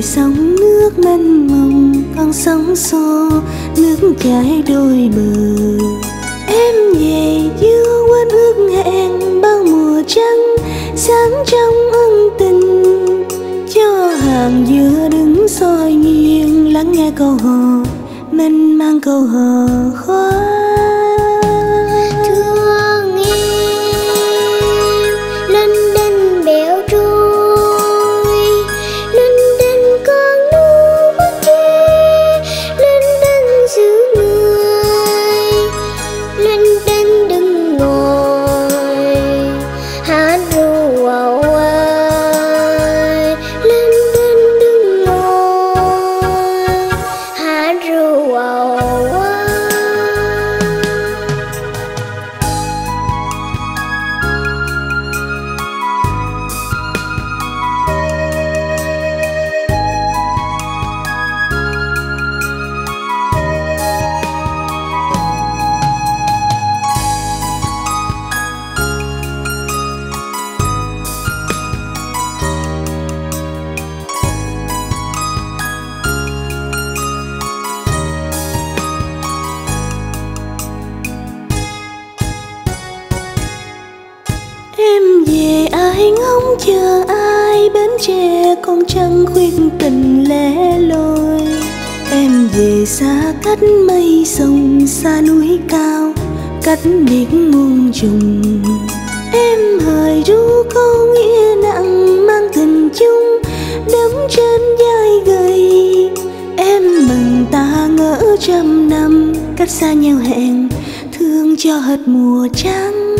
em sông nước mênh mông, con sóng xô, nước chảy đôi bờ. Em về chưa quên ước hẹn bao mùa trăng sáng trong ân tình. Cho hàng dừa đứng soi nghiêng, lắng nghe câu hò, mênh mang câu hò khói. Em về ai ngóng chờ ai, bến tre con trăng khuyên tình lẻ loi. Em về xa cách mây sông, xa núi cao, cách biển muôn trùng. Em hời ru câu nghĩa nặng mang tình chung đấm trên vai gầy. Em mừng ta ngỡ trăm năm, cách xa nhau hẹn, thương cho hết mùa trắng.